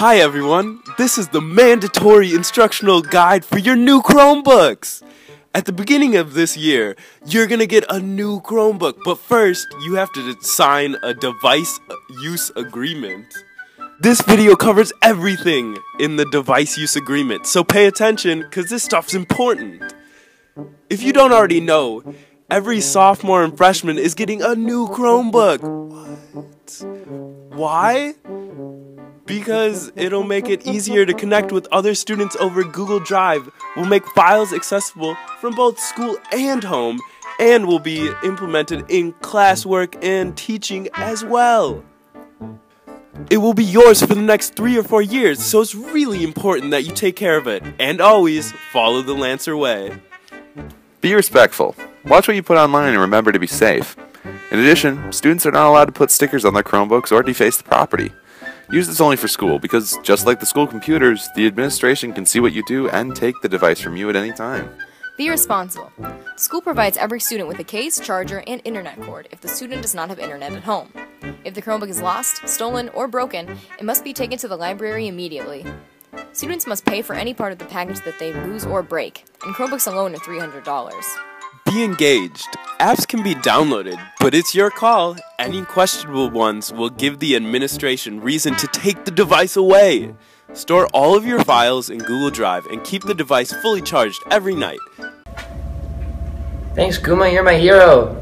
Hi everyone, this is the mandatory instructional guide for your new Chromebooks. At the beginning of this year, you're gonna get a new Chromebook, but first, you have to sign a device use agreement. This video covers everything in the device use agreement, so pay attention because this stuff's important. If you don't already know, every sophomore and freshman is getting a new Chromebook. What? Why? Because it'll make it easier to connect with other students over Google Drive, will make files accessible from both school and home, and will be implemented in classwork and teaching as well. It will be yours for the next three or four years, so it's really important that you take care of it. And always follow the Lancer way. Be respectful. Watch what you put online and remember to be safe. In addition, students are not allowed to put stickers on their Chromebooks or deface the property. Use this only for school because, just like the school computers, the administration can see what you do and take the device from you at any time. Be responsible. School provides every student with a case, charger, and internet cord if the student does not have internet at home. If the Chromebook is lost, stolen, or broken, it must be taken to the library immediately. Students must pay for any part of the package that they lose or break, and Chromebooks alone are $300. Be engaged. Apps can be downloaded, but it's your call. Any questionable ones will give the administration reason to take the device away. Store all of your files in Google Drive and keep the device fully charged every night. Thanks, Kuma, you're my hero.